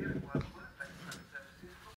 David was.